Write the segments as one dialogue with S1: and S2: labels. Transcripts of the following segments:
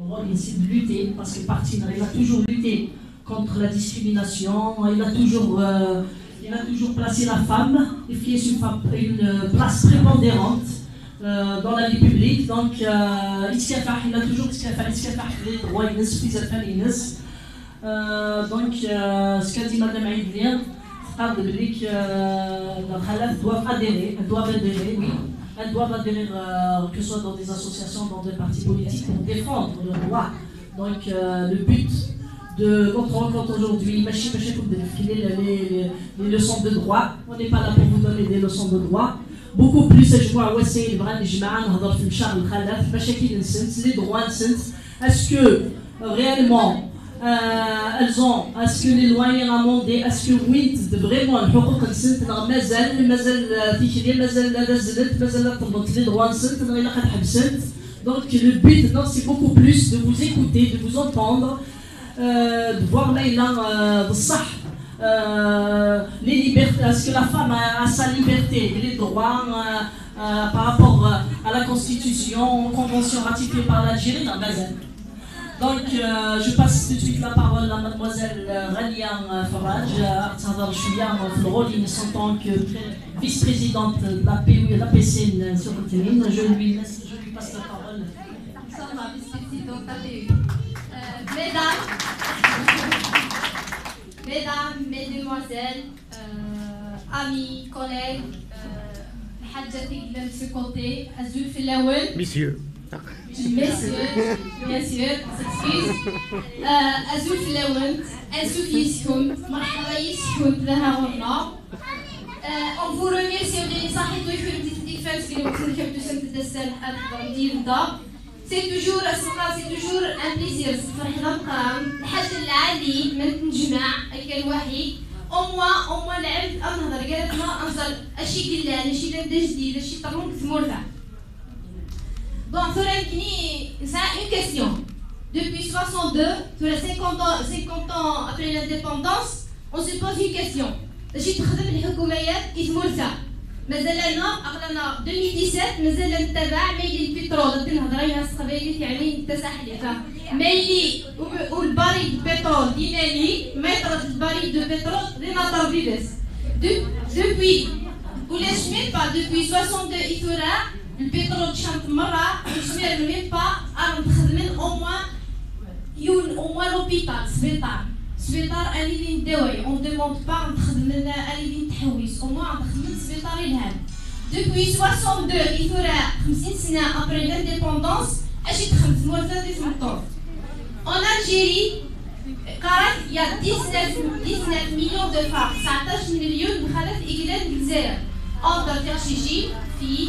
S1: Le rôle ici de lutter, parce que Parti il a toujours lutté contre la discrimination, il a toujours, euh, il a toujours placé la femme, et qui est une, une place prépondérante euh, dans la vie publique. Donc, euh, il a toujours les droits, il euh, donc, euh, ce qu'a dit Madame Aïdien, parle de lui que euh, doivent adhérer, doivent adhérer, oui Elles doivent adhérer, euh, que ce soit dans des associations, dans des partis politiques, pour défendre leurs droits. Donc, euh, le but de notre rencontre aujourd'hui, Machi Machi comme de filer les, les, les leçons de droit. On n'est pas là pour vous donner des leçons de droit. Beaucoup plus, je vois, وسائل بغا نجمع نهضر في مشاغل الخلاف مشاكل نسنت les droits نسنت est-ce que euh, réellement euh, elles ont est-ce que les loyers amendés est-ce que وين vraiment الحقوق نسنت راه مازال مازال تيكري مازال لا زلت مازال لا طبقت les droits نسنت راه الا قد حبست donc le but non c'est beaucoup plus de vous écouter de vous entendre euh, de voir Maïla euh, بصح euh, les libertés, est-ce que la femme a, a sa liberté, les droits euh, euh, par rapport euh, à la Constitution, aux conventions ratifiées par l'Algérie dans Gaza. Donc, euh, je passe tout de suite la parole à mademoiselle euh, Ralian euh, Faraj, Artsadar Chouya, le rôle en tant que vice-présidente de la PCN sur le terrain. Je lui je lui passe la parole.
S2: Mesdames, Mesdames, Mesdemoiselles, amis, collègues, Hadjati de ce côté, Azul Filawel.
S3: Messieurs.
S2: Du messieurs, messieurs, excuse. أزوف لونت، أزوف يسكم، مرحبا يسكم لها غنى. On vous remercie de صحيح ويخرج التلفاز في الوقت اللي كنت سنت دسان أكبر ديال الدار. سي توجور الصقا سي توجور ان بليزير فرح نبقى الحاج العالي من نجمع كان وحيد أو موا أو موا لعبت انهضر قالت ما انزل اشي قلان اشي لابده جديد اشي طرونك تمرها Bon, Thorin Kini, ça a une question. Depuis 62, sur les 50 ans, 50 ans après l'indépendance, on se pose une question. اش تخدم الحكوميات يثمرتها مازال لنا اغلنا 2017 مازال نتابع ميلي البترول تنهضر عليها القبائل يعني التساحليه ميلي والباريل البترول دي مالي متر الباريل دو بترول لنا بس depuis ولا سميت با depuis 62 ايثورا البترول تشرب مرة وتشمر ميم با راهم خدمين أو موان يون أو موان لوبيتال سبيطار. سبيطار انيلين دواوي اون دوموند با نخدم لنا انيلين تحويس. أو موان نخدم سبيطار الهام دوبوي 62 يثورا 50 سنة ابري لانديبوندونس أشي تخمس مورثه دي سمطور اون الجيري قرأت يا 19 19 مليون دو فار 19 مليون مخالف اجلال الجزائر. اوندر تاع شيجي في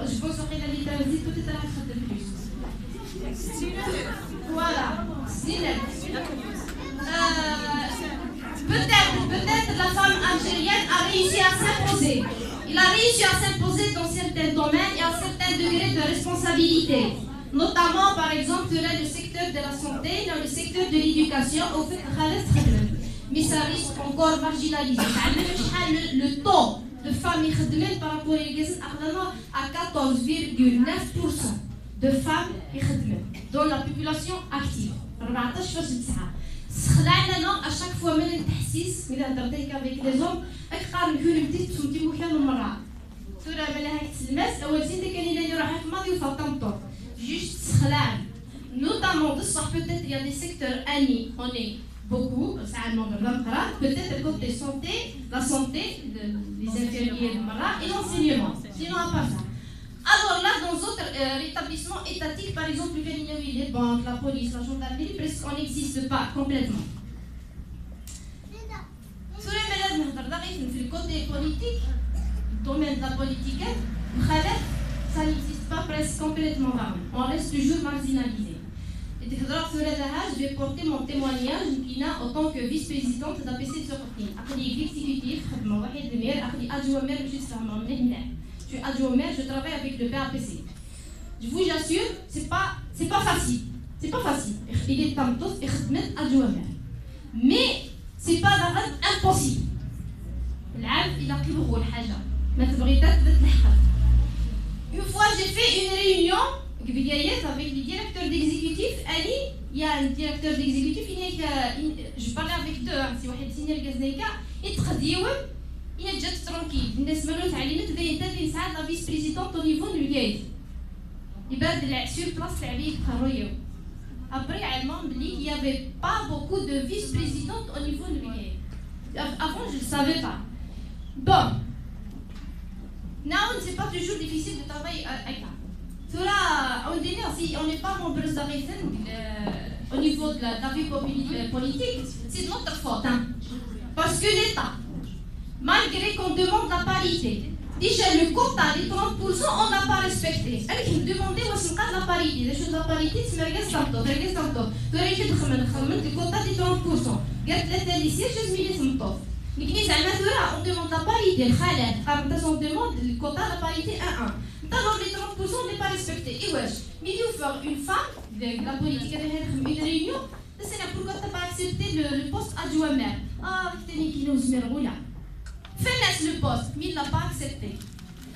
S2: Je pense que la littératie peut-être à la de plus. Voilà. Euh, peut-être, peut-être la femme algérienne a réussi à s'imposer. Il a réussi à s'imposer dans certains domaines et à certains degrés de responsabilité. Notamment, par exemple, dans le secteur de la santé, dans le secteur de l'éducation, au fait, mais ça reste encore marginalisé. Le taux de femmes يخدمين par rapport à l'église أغلنا à 14,9% de femmes يخدمين dans la population active. 14.9 خلعنا à chaque fois من التحسيس إذا هضرت هيك افيك لي زوم اكقارن كون بديت تسوتي مكان المرأة سورة مالها هيك تلمس أول زيد كان يلي روحها في ماضي وفاطمة طور جوج تسخلعن نوتامون بصح بوتيت يا دي سيكتور اني اوني des secteurs années on est beaucoup, peut-être le côté santé, la santé, les infirmiers et l'enseignement. Sinon, à part ça. Alors là, dans d'autres euh, établissements étatiques, par exemple, les banques, la police, la gendarmerie, on n'existe pas complètement. Sur les le côté politique, le domaine de la politique, ça n'existe pas presque complètement. On reste toujours marginalisé je vais porter mon témoignage en tant que vice-présidente de PC de Sokotin. Après l'exécutif, je suis adjoint maire, je suis adjoint maire, je travaille avec le PAPC. Je vous assure, c'est pas, c'est pas facile. C'est pas facile. Il est tantos et adjoint maire. Mais c'est pas impossible. L'âme, il a pris le rôle, Une fois, j'ai fait une réunion avec les directeurs d'exécutif. Ali, il y a un directeur d'exécutif, je parlais avec deux, c'est واحد سينيور كازنيكا يتخديوم il جات ترونكيل الناس مالو تعليمات بدا ينتهي ساعات لا فيس بريزيدونت او نيفو نويايد يبان سور بلاص العبيد كهرويو Après, allemand, il n'y avait pas beaucoup de vice-présidentes au niveau de l'UE. Avant, je ne savais pas. Bon. Now, c'est pas toujours difficile de travailler avec ça. Cela, on dit, si on n'est pas nombreux euh, au niveau de la, vie politique, c'est notre faute. Hein. Parce que l'État, malgré qu'on demande la parité, déjà le quota des 30%, on n'a pas respecté. Alors, me demandait où est-ce la parité. Les choses de la parité, c'est Merguez Santo, Merguez Santo. Tu fait le quota des 30%. Regarde, l'État ici, je suis Mais qui on demande la parité, le khalet. On demande le quota de la parité 1-1. D'abord, les 30% n'est pas respecté. Et wesh, mais il faut une femme, de la politique, une réunion, c'est pourquoi tu n'as pas accepté le, poste adjoint maire? Ah, tu es qui nous là. Fais le poste, mais il ne l'a pas accepté.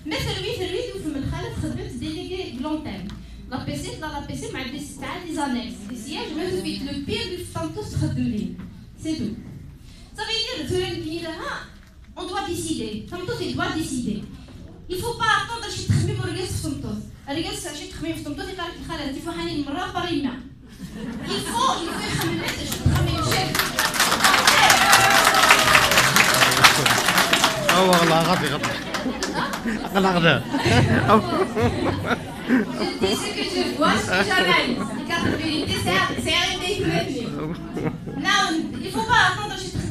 S2: Mais celui, celui qui fait le délégué de long terme. La PC, dans la PC, m'a dit des annexes, des sièges, mais le pire du sera C'est tout Ça veut dire, que on doit décider. Tantôt, il doit décider. Il faut pas attendre شي تخميم ورقاص في طمطوط الرقاص شي تخميم في طمطوط يقال لك خاله انت فحاني المره بريمه il faut il faut يخمم شي تخميم شي
S3: هو غلا غطي غطي غلا غدا
S2: Je dis ce que je vois, ce que j'analyse. Les cartes de vérité, c'est arrêté Non, il ne faut pas attendre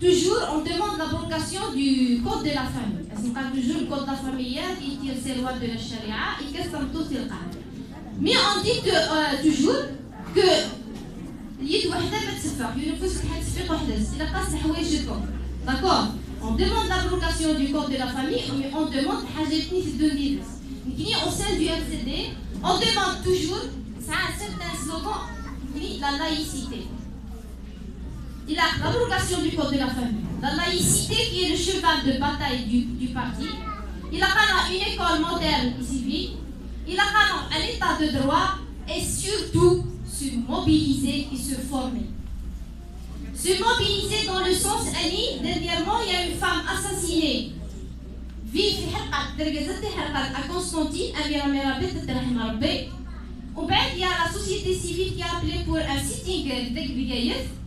S2: toujours on demande l'abrogation du code de la famille اسنقار toujours le code de la famille qui tire ses lois de la charia et qu'est-ce qu'on tout mais on dit que, euh, toujours que اليد وحده ما تسفح ينفس بحال تسفيق وحده الا قاس حوايجكم داكور on demande l'abrogation du code de la famille mais on demande حاجتني في الدون نكني au sein du FCD on demande toujours ça a un certain slogan la laïcité Il la, l'abrogation du code de la famille, la laïcité qui est le cheval de bataille du, parti, il a une école moderne et civile, il a un état de droit et surtout se mobiliser et se former. Se mobiliser dans le sens, dernièrement, il y a une femme assassinée. à Constantine, il y a la société civile qui a appelé pour un sitting de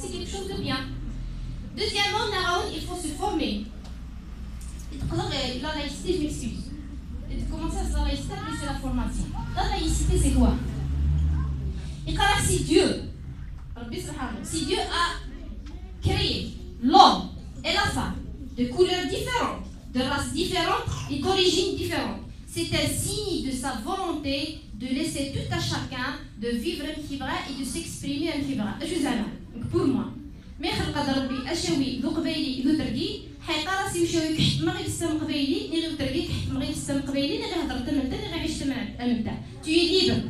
S2: c'est quelque chose de bien. Deuxièmement, il faut se former. La laïcité, je m'excuse. Commencer à la laïcité, c'est la formation. La laïcité, c'est quoi? Si Dieu, si Dieu a créé l'homme et la femme de couleurs différentes, de races différentes et d'origines différentes, c'est un signe de sa volonté de laisser tout à chacun de vivre un fibra et de s'exprimer un fibra. Je pour moi. Mais حيلقى راسي وشو يكحت ما غير السم قبيلي ني غير تربي كحت ما غير السم قبيلي ني غير هضر تما نتا ني غير عيش تما نتا tu es libre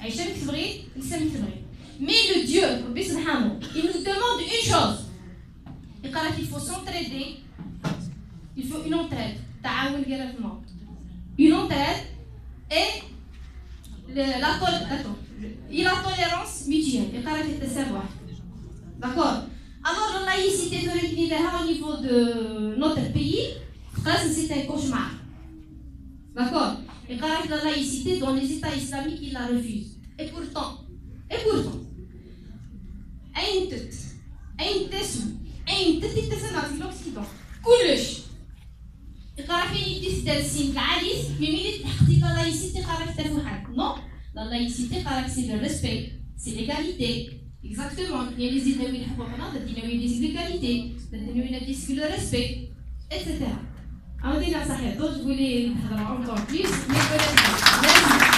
S2: عيشة اللي تبغي السم اللي تبغي mais le Dieu ربي سبحانه il nous demande une chose يقال il faut s'entraider une entraide تعاون gratuitement une antenne et la, la tolérance mutuelle, le caractère savoir. D'accord Alors, la laïcité de au niveau de notre pays, c'est un cauchemar. D'accord Le caractère de la laïcité dans les États islamiques, ils la refusent. Et pourtant, et pourtant, un tête, un tête, un tête, l'Occident. Couleuche. تقرا فين يدي سدا السين العريس مي ملي تحقتي لا لايسيتي قراك حتى فواحد نو لا لايسيتي قراك سي لو ريسبي سي ليغاليتي اكزاكتومون هي لي زيد ناويين حبوا هنا ضد ناويين لي زيد ليغاليتي ضد ناويين ديسك لو ريسبي اتسيتيرا عاودينا صحيح دوج تقولي نهضر اون بليس مي